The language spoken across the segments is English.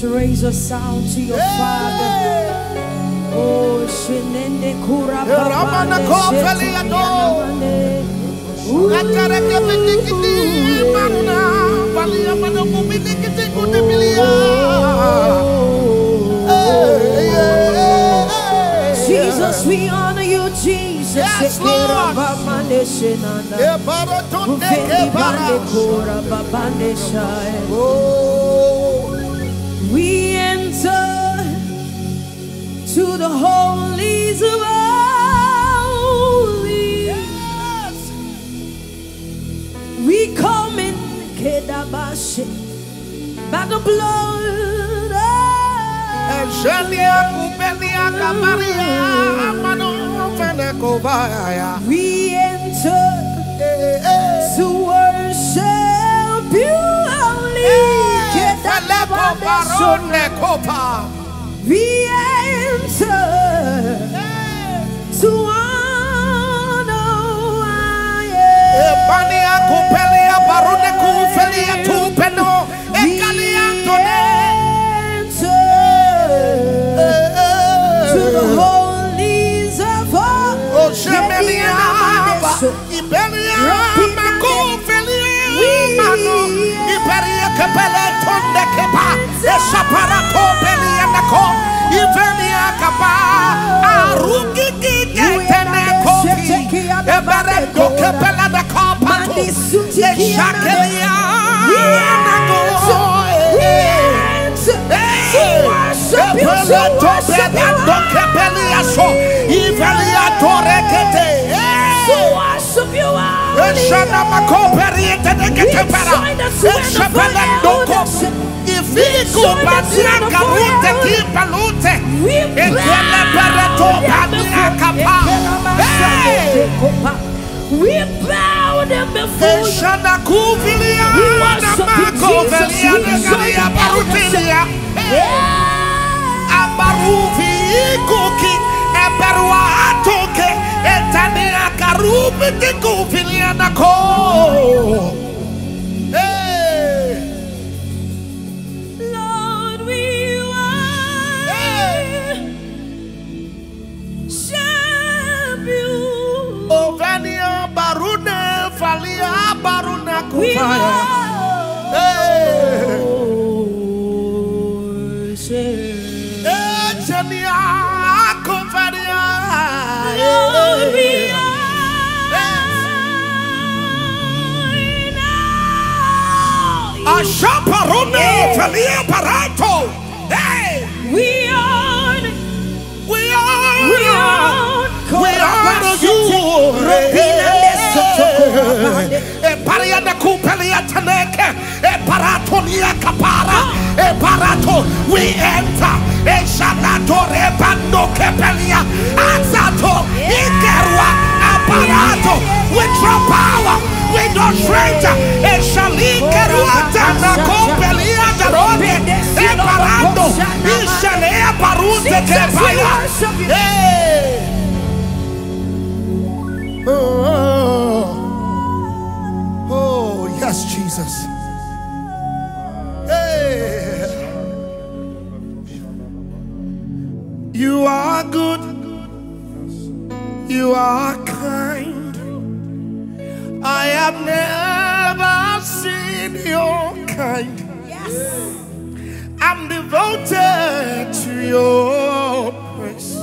just raise a sound to your Father? Oh, shenende kura Ramana kofeliado. Atareke bidikiti maruna. Valia mana mubidikiti kudibilia. Hey, yeah, yeah. Jesus, we honor you, Jesus. Yes, Lord. To the holies of holies. We come in Kedabashi by the blood of Eugenia kubelia kabaria. Amano feneko. We enter Eh, eh. to worship you only. Kopa. We enter to honor. Oh, Ebania kupelia barone kufelia tupeno. Ekalia tone. to the holies of all. Shemelia ba. Ibelia mako felia mano. Iberia kepele tonde kepa. Esa para kopelia nako. Ibelia kapa. Arugi gigetene kopi. Ebere do kepela da kopa. Eshakelia nako. Eshana makoperiete de ketepera. Eshapelendo kopu. Ifiku badia kabute kipalute. Ekele pereto badia kapa. Hey! We bow them before you. We worship you, Jesus. We de galia worship barutilia. Abaruvi ikuki eberwa atoke etani akarubi tikufilia nako. Baruna We kufaya. Hey! worship. Echania kufalia. Lord, we you. Ashaparone falia parato. Hey! We honor We We honor, honor we honor you. E pariana kupelia teneke. E paratonia kapara. E parato. We enter. E shanato rebando kepelia. Azato. Ikerwa. Aparato. We draw power. We don't shrink. E shalikerwa tana kompelia darone. E parando. Ishelea parute Jesus, kepaya. worship Jesus. Hey. You are good. You are kind. I have never seen your kind. I'm devoted to your praise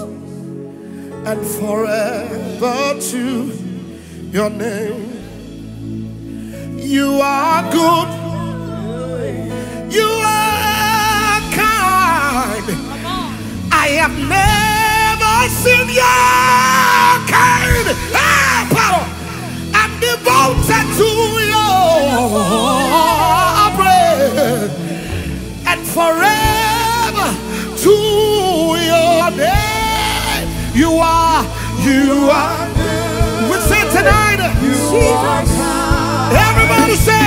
and forever to your name. You are good. You are kind. I have never seen your kind. Ah. I'm devoted to your praise and forever to your name. You are, you are. We say tonight, everybody say,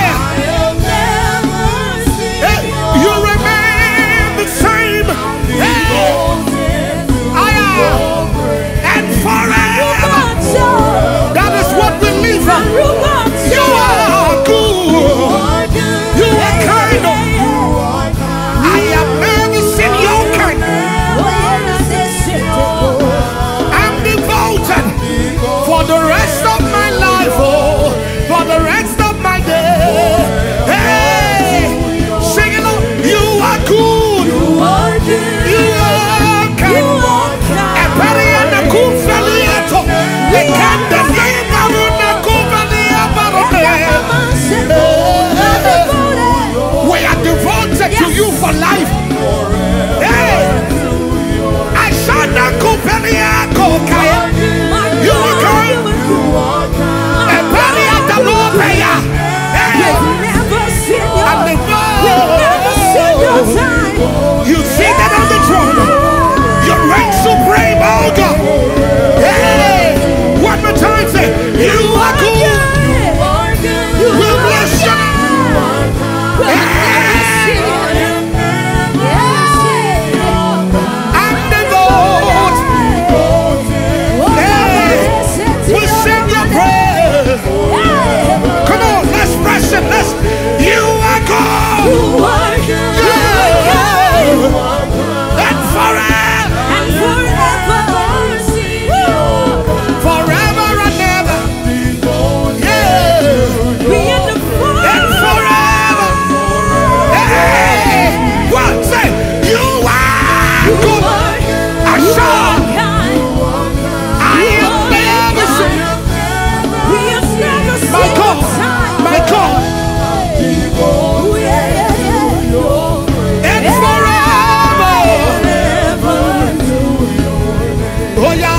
ó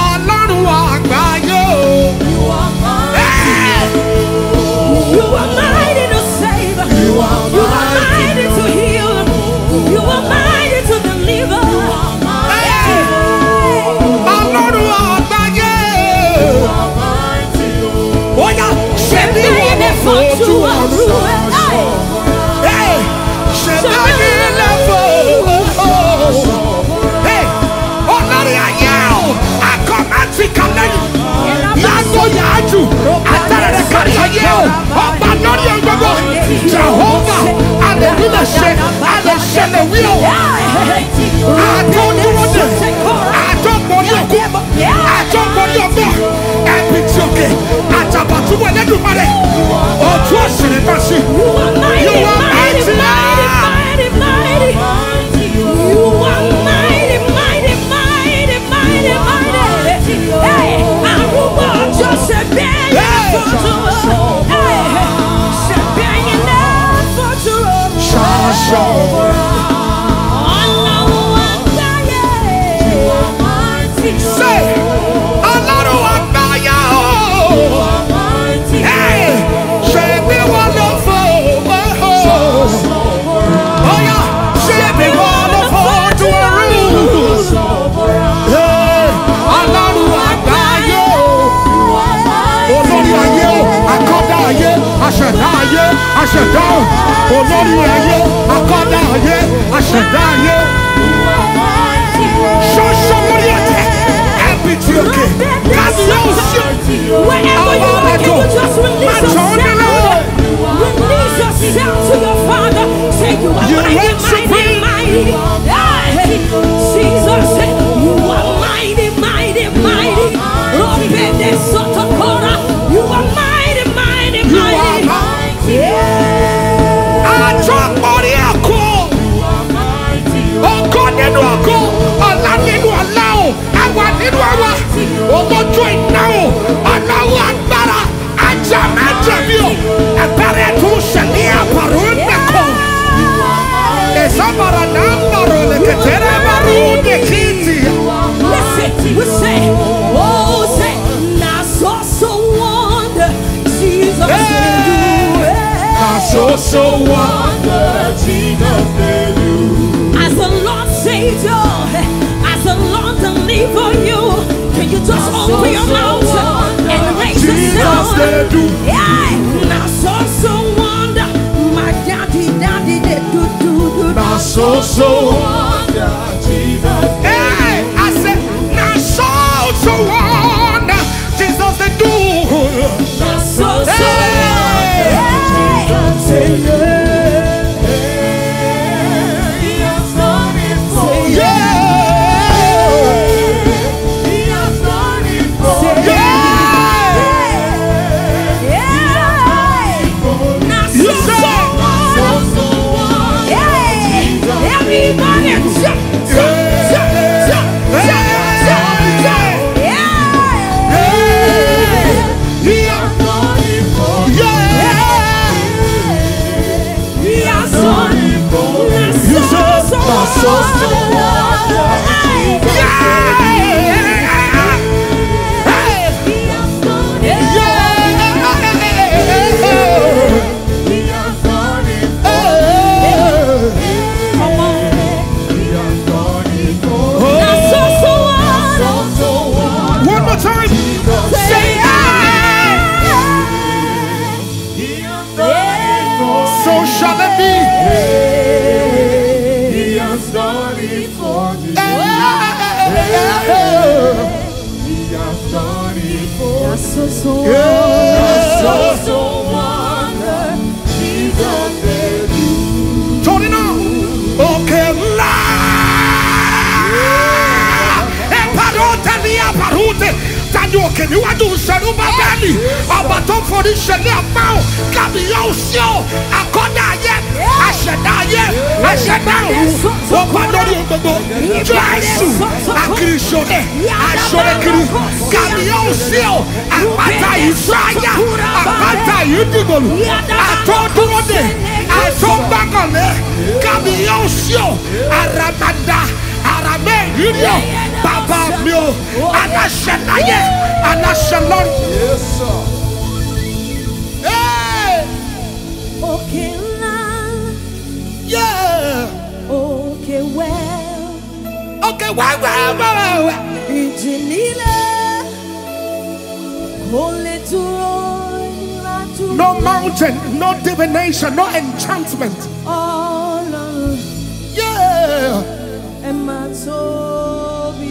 ọlọ́run àgbáyé o. You are. You are mighty to save. You are mighty to heal. You are mighty to deliver. blessing and the will. I don't do it. I don't want your good. I don't want your good. And your okay. I tap out to one everybody. Oh, trust in the You are mighty, mighty, mighty. so, so wondered in a failure. As the Lord saves you, as the Lord deliver you, can you just I open your so mouth and raise the sound? Yeah, now so, so wonder, my daddy, daddy, they do, do, do. Now so, so wonder, Jesus. Tó forí ṣẹlẹ̀ ọ̀pá ò kábíyá òsì ò àkọ́dá ayé àṣẹ̀dá ayé àṣẹ̀dá òun ọba lórí gbogbo jésù akiriṣọ́lẹ̀ aṣọ́lẹ̀kiri kábíyá òsì ò àpáta ìsáyà àpáta ìdìgbòlù àtọ́dúródè àtọ́gbàkànlé kábíyá òsì ò àràmàdà àràmẹ́ ìrírí ò bàbá mi ò aláṣẹ láyé aláṣẹ lọ́rùn. Hey! Òkè ńlá, Yeah! òkè wẹ́, Okay, kò lè dúró No mountain, no divination, no enchantment. Ọlọ́run. Yeah! ẹ máa tóbi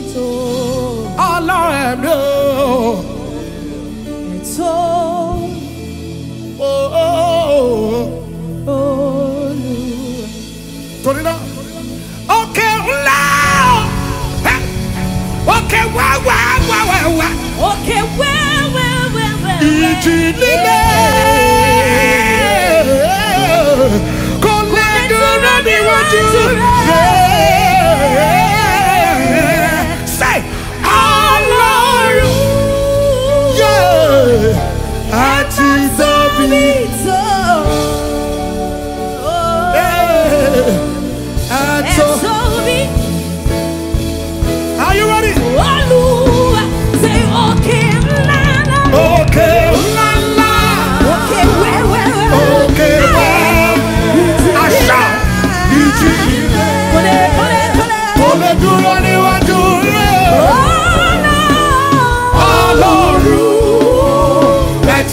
Òkè wá wá wá wá wá. òkè wẹ́wẹ́wẹ́wẹ́. Ìjì líle.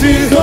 Ọlọ́run.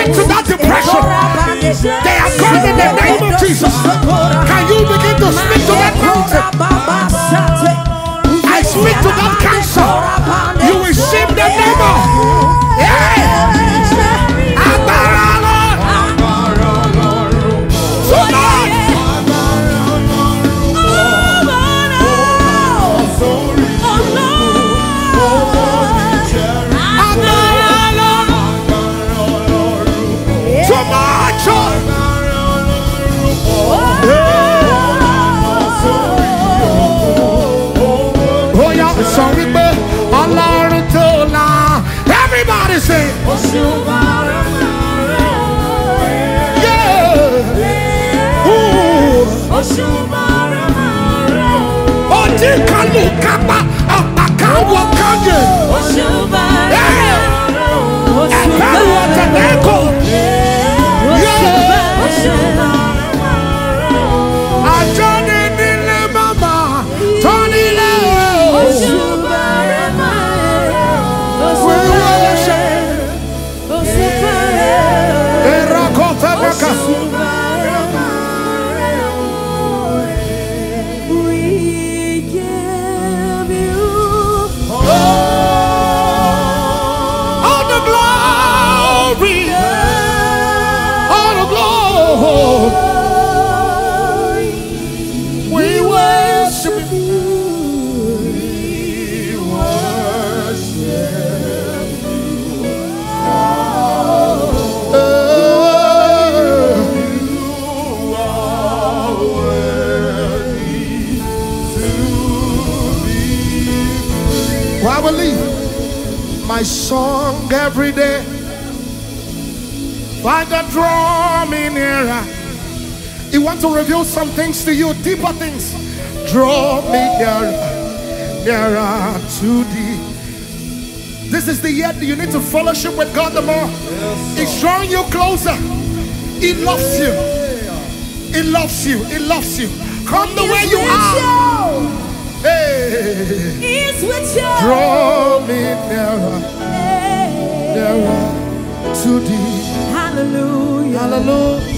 I speak to that depression. They are gone in the name of Jesus. say? Yeah. Ooh. Oji kanu kapa apaka wakage. Ẹ̀fẹ̀ wọ̀tẹ̀ ẹ̀kọ́. Yeah. Jesús. Song every day? Father, draw me nearer. He wants to reveal some things to you, deeper things. Draw me nearer, nearer to thee. This is the year that you need to fellowship with God the more. He's drawing you closer. He loves you. He loves you. He loves you. Come the way you are. Draw me nearer, nearer to thee. Hallelujah. Hallelujah.